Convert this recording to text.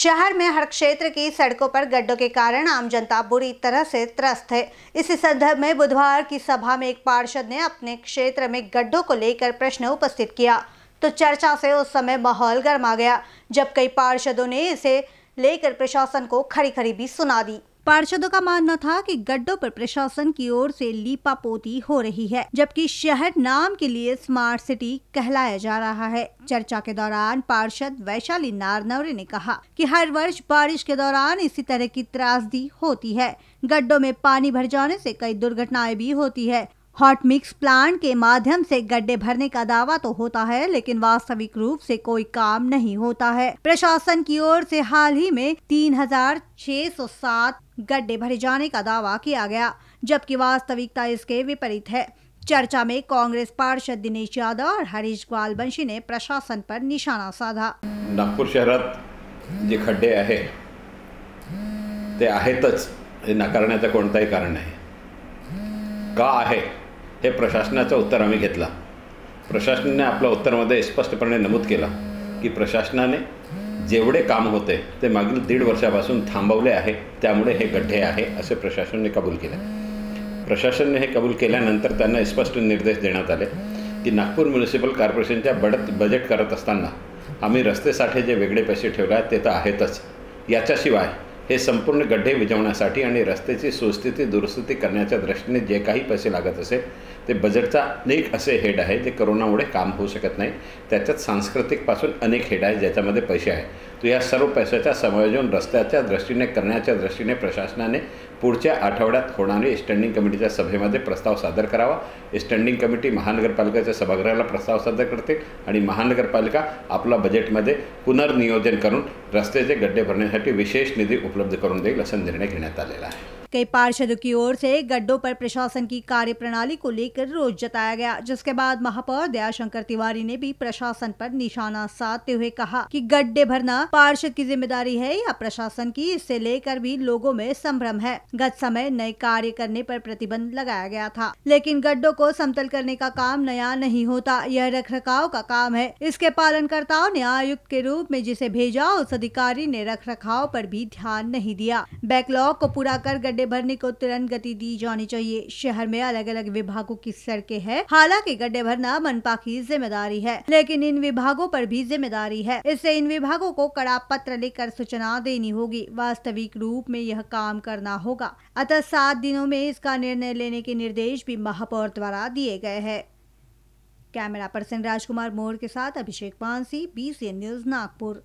शहर में हर क्षेत्र की सड़कों पर गड्ढों के कारण आम जनता बुरी तरह से त्रस्त है। इस संदर्भ में बुधवार की सभा में एक पार्षद ने अपने क्षेत्र में गड्ढों को लेकर प्रश्न उपस्थित किया। तो चर्चा से उस समय माहौल गर्मा गया, जब कई पार्षदों ने इसे लेकर प्रशासन को खरी खरी भी सुना दी। पार्षदों का मानना था कि गड्ढों पर प्रशासन की ओर से लीपा पोती हो रही है, जबकि शहर नाम के लिए स्मार्ट सिटी कहलाया जा रहा है। चर्चा के दौरान पार्षद वैशाली नारनवरे ने कहा कि हर वर्ष बारिश के दौरान इसी तरह की त्रासदी होती है। गड्ढों में पानी भर जाने से कई दुर्घटनाएँ भी होती है हॉट मिक्स प्लांट के माध्यम से गड्ढे भरने का दावा तो होता है, लेकिन वास्तविक रूप से कोई काम नहीं होता है। प्रशासन की ओर से हाल ही में 3607 गड्ढे भरे जाने का दावा किया गया, जबकि वास्तविकता इसके विपरीत है। चर्चा में कांग्रेस पार्षद दिनेश यादव और हरीश ग्वालबंशी ने प्रशासन पर निशाना साधा। नागपूर शहरात जे खड्डे आहे, ते आहेतच, हे नाकारण्याचं कारण नाही. का आहे हे प्रशासनाचं उत्तर आम्ही घेतला. प्रशासनाने आपल्या उत्तरामध्ये स्पष्टपणे नमूद केला की प्रशासनाने जेवढे काम होते ते मागील दीड वर्षापासून थांबवले आहे त्यामुळे हे गड्ढे आहे असे प्रशासनाने कबूल केले. प्रशासनाने हे कबूल केल्यानंतर त्यांना स्पष्ट निर्देश देण्यात आले की नागपूर म्युनिसिपल कॉर्पोरेशनच्या बडत बजेट करत असताना आम्ही रस्तेसाठी जे वेगळे पैसे ठेवले आहेत ते तर आहेतच. याच्याशिवाय हे संपूर्ण गड्डे विजवण्यासाठी आणि रस्त्याची सुस्थिती दुरुस्ती करण्याच्या दृष्टीने जे काही पैसे लागत असेल ते बजेटचा अनेक असे हेड आहे जे करोनामुळे काम होऊ शकत नाही. त्याच्यात सांस्कृतिकपासून अनेक हेड आहे ज्याच्यामध्ये पैसे आहे तो या सर्व पैशाच्या समायोजन रस्त्याच्या दृष्टीने करण्याच्या दृष्टीने प्रशासनाने पुढच्या आठवड्यात होणारी स्टँडिंग कमिटीच्या सभेमध्ये प्रस्ताव सादर करावा. स्टँडिंग कमिटी महानगरपालिकेच्या सभागृहाला प्रस्ताव सादर करते आणि महानगरपालिका आपला बजेटमध्ये पुनर्नियोजन करून रस्त्याचे गड्डे भरण्यासाठी विशेष निधी उपलब्ध करून देईल असा निर्णय घेण्यात आलेला आहे. कई पार्षदों की ओर से गड्ढों पर प्रशासन की कार्यप्रणाली को लेकर रोष जताया गया, जिसके बाद महापौर दयाशंकर तिवारी ने भी प्रशासन पर निशाना साधते हुए कहा कि गड्ढे भरना पार्षद की ज़िम्मेदारी है या प्रशासन की, इससे लेकर भी लोगों में संभ्रम है। गत समय नए कार्य करने पर प्रतिबंध लगाया गया था, लेकिन गड्ढों को समतल करने का काम नया नहीं होता। यह रख रखाव का काम है। इसके पालनकर्ताओं ने आयुक्त के रूप में जिसे भेजा, उस अधिकारी ने रख रखाव पर भी ध्यान नहीं दिया। बैकलॉग को पूरा कर गड्ढे गड्ढे भरने को तुरंत गति दी जानी चाहिए। शहर में अलग अलग विभागों की सड़कें हैं। हालाँकि गड्ढे भरना मनपा की ज़िम्मेदारी है, लेकिन इन विभागों पर भी ज़िम्मेदारी है। इससे इन विभागों को कड़ा पत्र लेकर सूचना देनी होगी। वास्तविक रूप में यह काम करना होगा। अतः सात दिनों में इसका निर्णय लेने के निर्देश भी महापौर द्वारा दिए गए हैं। कैमरा पर्सन राजकुमार मोर के साथ अभिषेक पांसी बी न्यूज़ नागपुर।